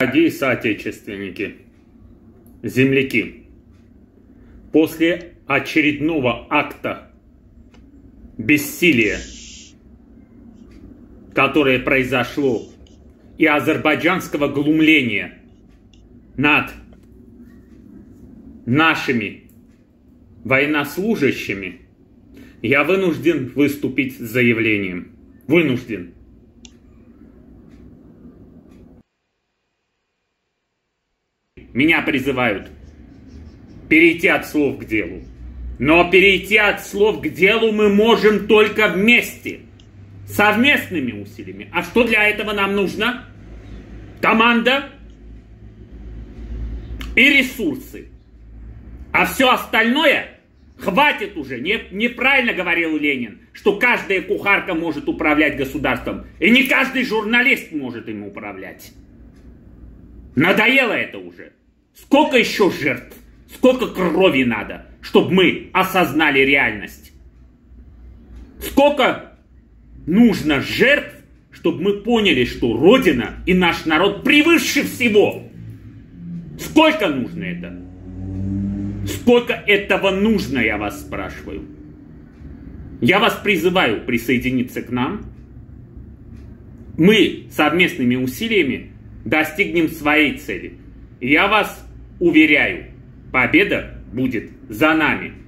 Дорогие соотечественники, земляки, после очередного акта бессилия, которое произошло, и азербайджанского глумления над нашими военнослужащими, я вынужден выступить с заявлением. Вынужден. Меня призывают перейти от слов к делу. Но перейти от слов к делу мы можем только вместе, совместными усилиями. А что для этого нам нужно? Команда и ресурсы. А все остальное хватит уже. Не, неправильно говорил Ленин, что каждая кухарка может управлять государством. И не каждый журналист может им управлять. Надоело это уже. Сколько еще жертв? Сколько крови надо, чтобы мы осознали реальность? Сколько нужно жертв, чтобы мы поняли, что Родина и наш народ превыше всего? Сколько нужно это? Сколько этого нужно, я вас спрашиваю? Я вас призываю присоединиться к нам. Мы совместными усилиями достигнем своей цели. Я вас уверяю, победа будет за нами.